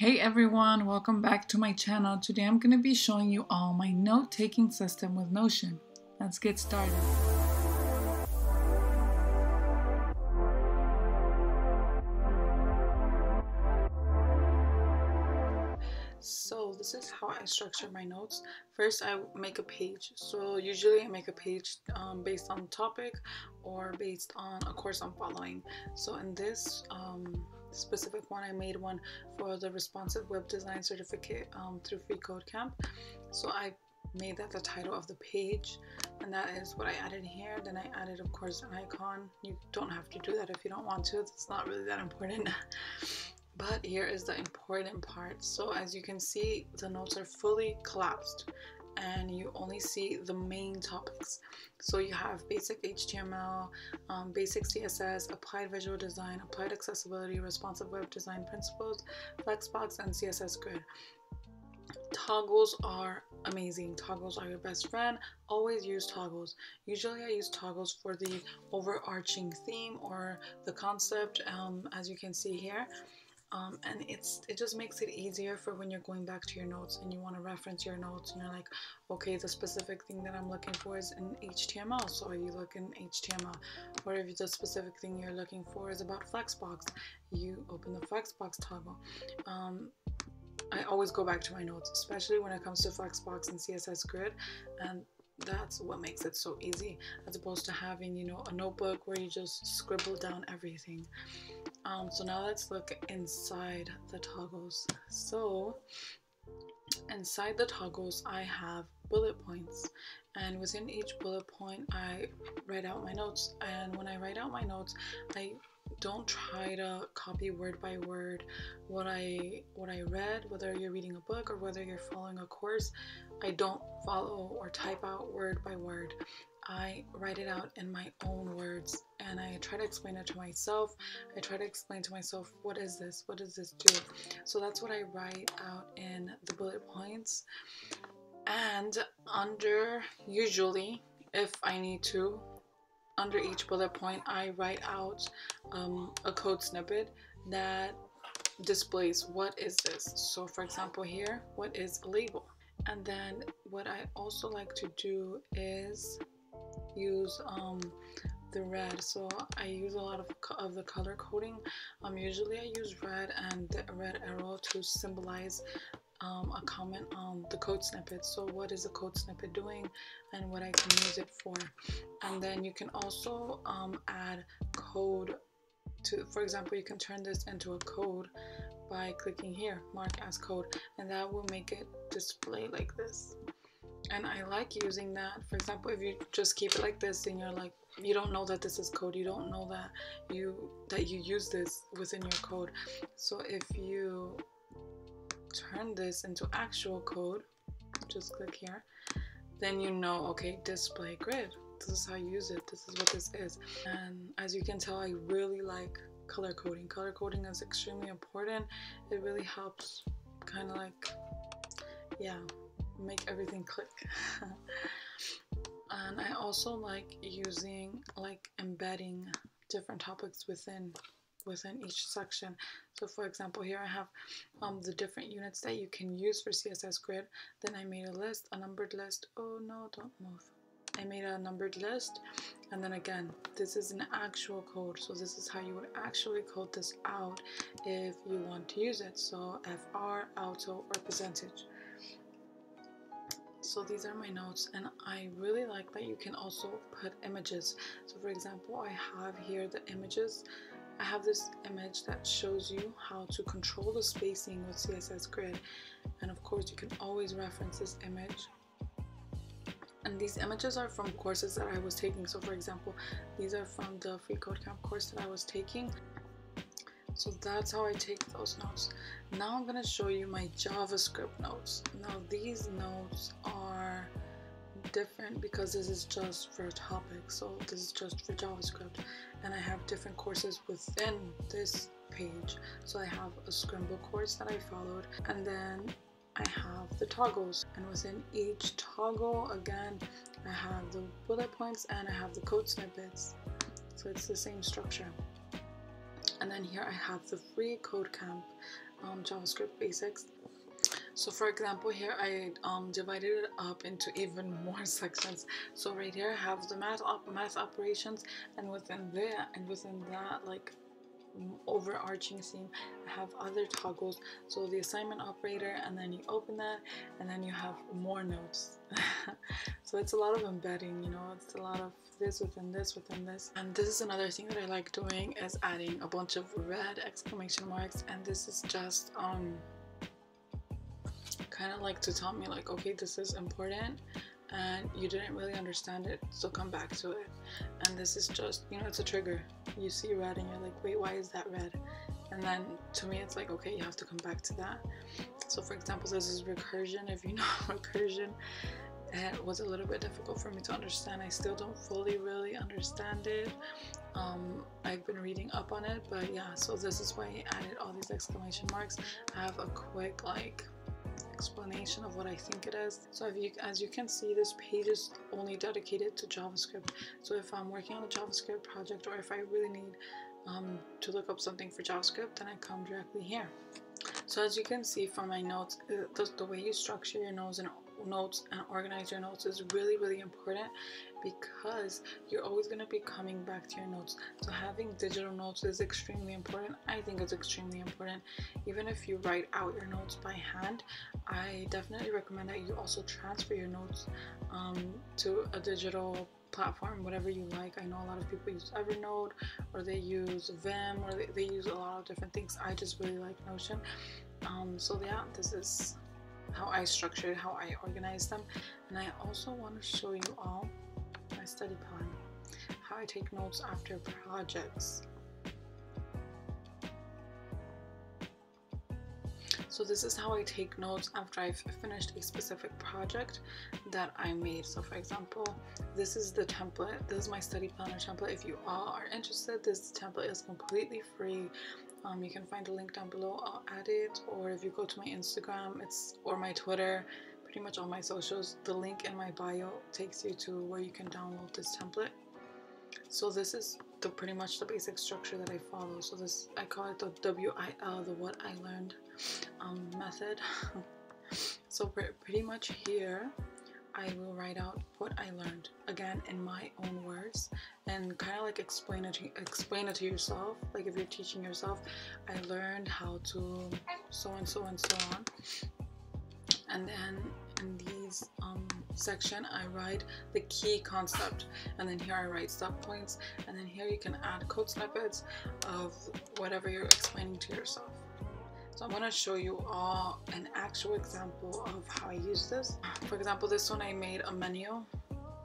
Hey everyone, welcome back to my channel. Today I'm going to be showing you all my note-taking system with Notion. Let's get started. So this is how I structure my notes. First I make a page. So usually I make a page um, based on topic or based on a course I'm following. So in this um, specific one, I made one for the responsive web design certificate um, through Free Code Camp. So I made that the title of the page and that is what I added here. Then I added of course an icon. You don't have to do that if you don't want to. It's not really that important. But here is the important part. So as you can see the notes are fully collapsed and you only see the main topics. So you have basic HTML, um, basic CSS, applied visual design, applied accessibility, responsive web design principles, Flexbox, and CSS grid. Toggles are amazing. Toggles are your best friend. Always use toggles. Usually I use toggles for the overarching theme or the concept um, as you can see here um, and it's it just makes it easier for when you're going back to your notes and you want to reference your notes and you're like okay the specific thing that i'm looking for is in html so you look in html or if the specific thing you're looking for is about flexbox you open the flexbox toggle. Um, I always go back to my notes, especially when it comes to Flexbox and CSS Grid, and that's what makes it so easy as opposed to having you know a notebook where you just scribble down everything um, so now let's look inside the toggles. So inside the toggles I have bullet points. And within each bullet point I write out my notes. And when I write out my notes I don't try to copy word by word what I what I read whether you're reading a book or whether you're following a course. I don't follow or type out word by word I write it out in my own words and I try to explain it to myself. I try to explain to myself, what is this? What does this do? So that's what I write out in the bullet points. And under, usually, if I need to, under each bullet point, I write out um, a code snippet that displays what is this. So for example here, what is a label? And then what I also like to do is use um, the red. So I use a lot of, of the color coding. Um, usually I use red and the red arrow to symbolize um, a comment on the code snippet. So what is the code snippet doing and what I can use it for? And then you can also um, add code to for example you can turn this into a code by clicking here mark as code and that will make it display like this and I like using that. For example, if you just keep it like this and you're like, you don't know that this is code, you don't know that you that you use this within your code. So if you turn this into actual code, just click here, then you know, okay, display grid. This is how you use it. This is what this is. And as you can tell, I really like color coding. Color coding is extremely important. It really helps kind of like, yeah, make everything click. and I also like using like embedding different topics within within each section. So for example, here I have um, the different units that you can use for CSS Grid. Then I made a list, a numbered list. Oh no, don't move. I made a numbered list and then again this is an actual code so this is how you would actually code this out if you want to use it so FR, auto or percentage so these are my notes and I really like that you can also put images. So for example I have here the images. I have this image that shows you how to control the spacing with CSS grid. And of course you can always reference this image. And these images are from courses that I was taking. So for example these are from the free code camp course that I was taking so that's how I take those notes. Now I'm gonna show you my JavaScript notes. Now these notes are different because this is just for a topic. So this is just for JavaScript. And I have different courses within this page. So I have a Scrimba course that I followed and then I have the toggles and within each toggle again I have the bullet points and I have the code snippets so it's the same structure and then here I have the free code camp um, JavaScript basics. So for example, here I um, divided it up into even more sections. So right here I have the math op math operations, and within there and within that like overarching theme I have other toggles. So the assignment operator and then you open that and then you have more notes. So it's a lot of embedding you know it's a lot of this within this within this. And this is another thing that I like doing is adding a bunch of red exclamation marks and this is just um kind of like to tell me like okay this is important and you didn't really understand it so come back to it and this is just you know it's a trigger. You see red and you're like wait why is that red? And then to me it's like okay you have to come back to that. So for example this is recursion if you know recursion it was a little bit difficult for me to understand. I still don't fully really understand it. Um, I've been reading up on it but yeah so this is why I added all these exclamation marks. I have a quick like explanation of what I think it is. So if you, as you can see, this page is only dedicated to JavaScript. So if I'm working on a JavaScript project or if I really need um, to look up something for JavaScript, then I come directly here. So as you can see from my notes, uh, the, the way you structure your notes and notes and organize your notes is really really important because you're always going to be coming back to your notes. So having digital notes is extremely important. I think it's extremely important. Even if you write out your notes by hand i definitely recommend that you also transfer your notes um, to a digital platform whatever you like. I know a lot of people use evernote or they use vim or they, they use a lot of different things. I just really like notion. Um, so yeah this is how I structure how I organize them. And I also want to show you all my study plan how I take notes after projects. So this is how I take notes after I've finished a specific project that I made. So for example this is the template this is my study planner template. If you all are interested this template is completely free. Um, you can find the link down below. I'll add it. Or if you go to my Instagram it's or my Twitter pretty much all my socials. The link in my bio takes you to where you can download this template. So this is the pretty much the basic structure that I follow. So this I call it the WIL the what I learned um, method. So pretty much here I will write out what I learned again in my own words and kind of like explain it to, explain it to yourself. Like if you're teaching yourself I learned how to so and so and so on and then in these um, section I write the key concept. And then here I write stop points. And then here you can add code snippets of whatever you're explaining to yourself. So I'm going to show you all an actual example of how I use this. For example, this one I made a menu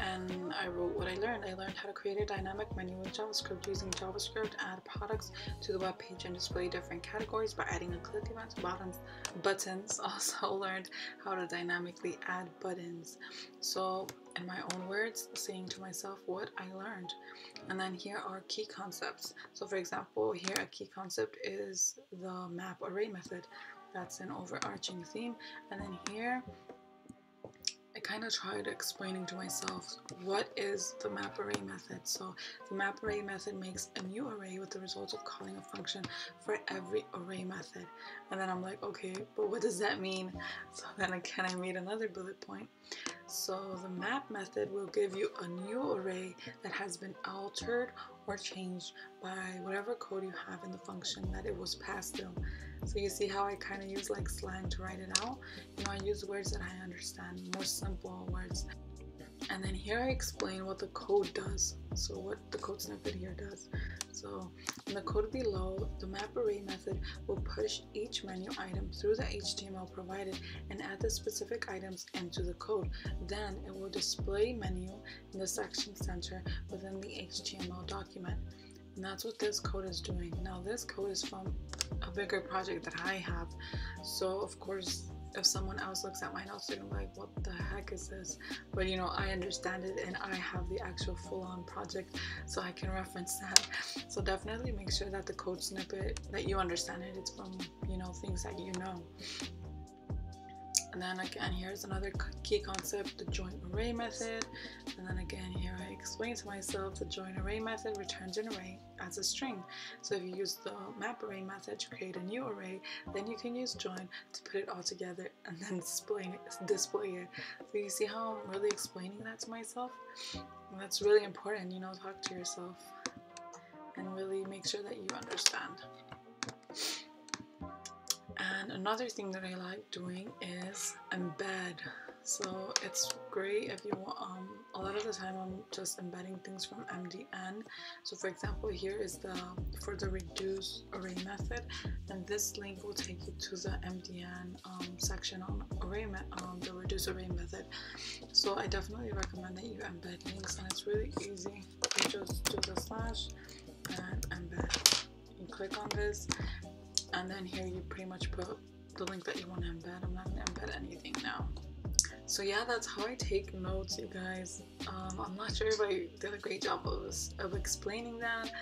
and I wrote what I learned. I learned how to create a dynamic menu with JavaScript using JavaScript, add products to the web page and display different categories by adding a click event buttons. Buttons also learned how to dynamically add buttons. So in my own words, saying to myself what I learned. And then here are key concepts. So for example, here a key concept is the map array method. That's an overarching theme. And then here I kind of tried explaining to myself what is the map array method. So the map array method makes a new array with the results of calling a function for every array method. And then I'm like, okay, but what does that mean? So then again, I made another bullet point. So the map method will give you a new array that has been altered or changed by whatever code you have in the function that it was passed through. So you see how I kind of use like slang to write it out? You know, I use words that I understand, more simple words. And then here I explain what the code does. So what the code snippet here does. So in the code below, the map array method will push each menu item through the HTML provided and add the specific items into the code. Then it will display menu in the section center within the HTML document. And that's what this code is doing. Now this code is from a bigger project that I have. So of course, if someone else looks at my notes, they're like, what the heck is this? But you know, I understand it and I have the actual full-on project, so I can reference that. So definitely make sure that the code snippet, that you understand it, it's from, you know, things that you know. And then again, here's another key concept, the join array method. And then again, here I explain to myself the join array method returns an array as a string. So if you use the map array method to create a new array, then you can use join to put it all together and then display it. Display it. So you see how I'm really explaining that to myself? And that's really important, you know, talk to yourself and really make sure that you understand. And another thing that I like doing is embed. So it's great if you want, um, a lot of the time I'm just embedding things from MDN. So for example, here is the, for the reduce array method, and this link will take you to the MDN um, section on array, um, the reduce array method. So I definitely recommend that you embed links and it's really easy. You just do the slash and embed. You click on this and then here you pretty much put the link that you want to embed. I'm not going to embed anything now. So yeah, that's how I take notes, you guys. Um, I'm not sure if I did a great job of, of explaining that.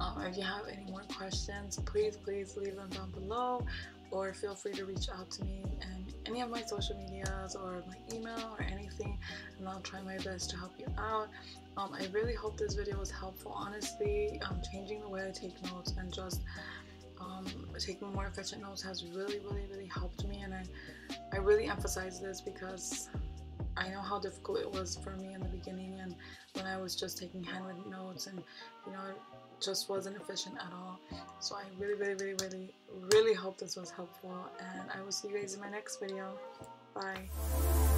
Um, if you have any more questions, please, please leave them down below or feel free to reach out to me and any of my social medias or my email or anything and I'll try my best to help you out. Um, I really hope this video was helpful. Honestly, um, changing the way I take notes and just um, taking more efficient notes has really, really, really helped me, and I, I really emphasize this because I know how difficult it was for me in the beginning, and when I was just taking handwritten notes, and you know, it just wasn't efficient at all. So I really, really, really, really, really hope this was helpful, and I will see you guys in my next video. Bye.